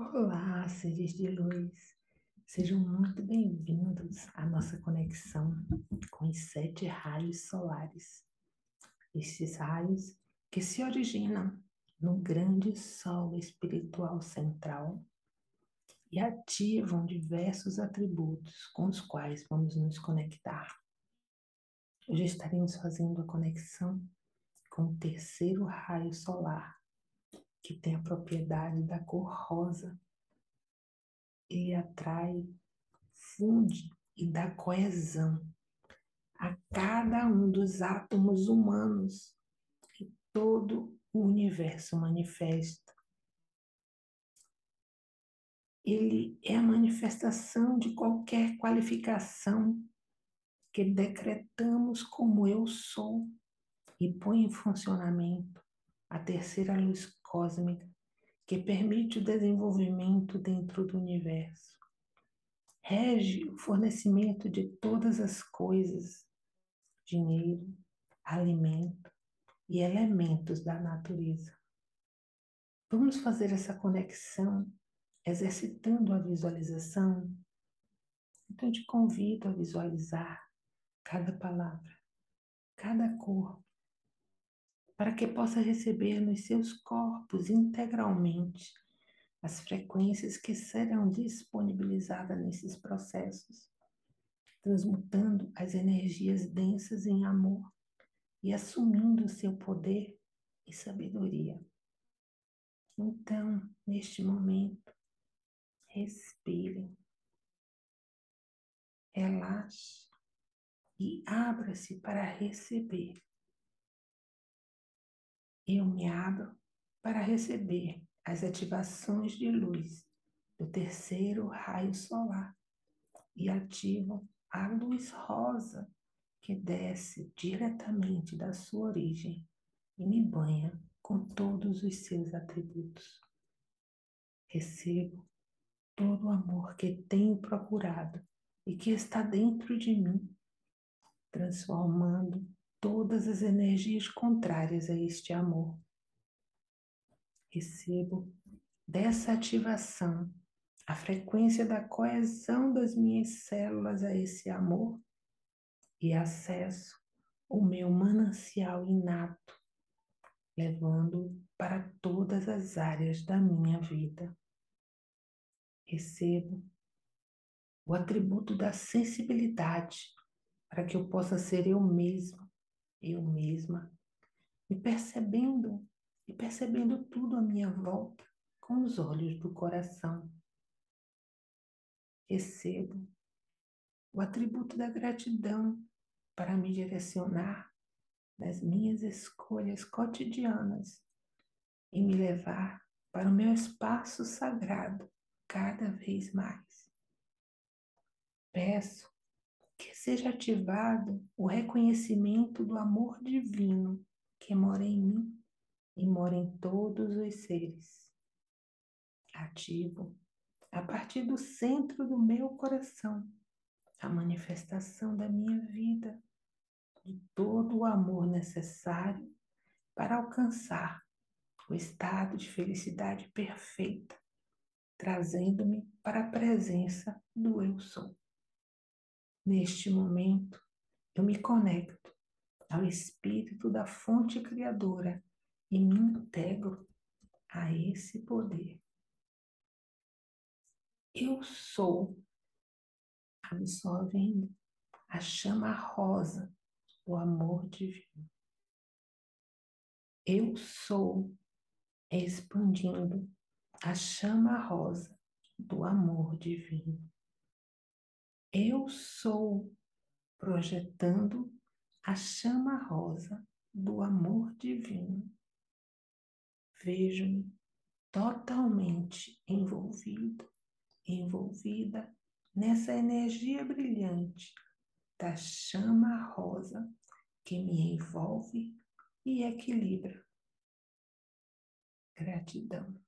Olá, seres de luz. Sejam muito bem-vindos à nossa conexão com os sete raios solares. Estes raios que se originam no grande sol espiritual central e ativam diversos atributos com os quais vamos nos conectar. Hoje estaremos fazendo a conexão com o terceiro raio solar, que tem a propriedade da cor rosa. Ele atrai, funde e dá coesão a cada um dos átomos humanos que todo o universo manifesta. Ele é a manifestação de qualquer qualificação que decretamos como eu sou e põe em funcionamento a terceira luz cósmica que permite o desenvolvimento dentro do universo. Rege o fornecimento de todas as coisas, dinheiro, alimento e elementos da natureza. Vamos fazer essa conexão exercitando a visualização. Então, te convido a visualizar cada palavra, cada cor, para que possa receber nos seus corpos integralmente as frequências que serão disponibilizadas nesses processos, transmutando as energias densas em amor e assumindo o seu poder e sabedoria. Então, neste momento, respire, relaxe e abra-se para receber eu me abro para receber as ativações de luz do terceiro raio solar e ativo a luz rosa que desce diretamente da sua origem e me banha com todos os seus atributos. Recebo todo o amor que tenho procurado e que está dentro de mim, transformando todas as energias contrárias a este amor. Recebo dessa ativação a frequência da coesão das minhas células a esse amor e acesso o meu manancial inato, levando para todas as áreas da minha vida. Recebo o atributo da sensibilidade para que eu possa ser eu mesmo eu mesma, me percebendo e percebendo tudo à minha volta com os olhos do coração. Recebo o atributo da gratidão para me direcionar nas minhas escolhas cotidianas e me levar para o meu espaço sagrado cada vez mais. Peço que seja ativado o reconhecimento do amor divino que mora em mim e mora em todos os seres. Ativo, a partir do centro do meu coração, a manifestação da minha vida, de todo o amor necessário para alcançar o estado de felicidade perfeita, trazendo-me para a presença do Eu Sou. Neste momento, eu me conecto ao espírito da fonte criadora e me integro a esse poder. Eu sou absorvendo a chama rosa do amor divino. Eu sou expandindo a chama rosa do amor divino. Eu sou projetando a chama rosa do amor divino. Vejo-me totalmente envolvido, envolvida nessa energia brilhante da chama rosa que me envolve e equilibra. Gratidão.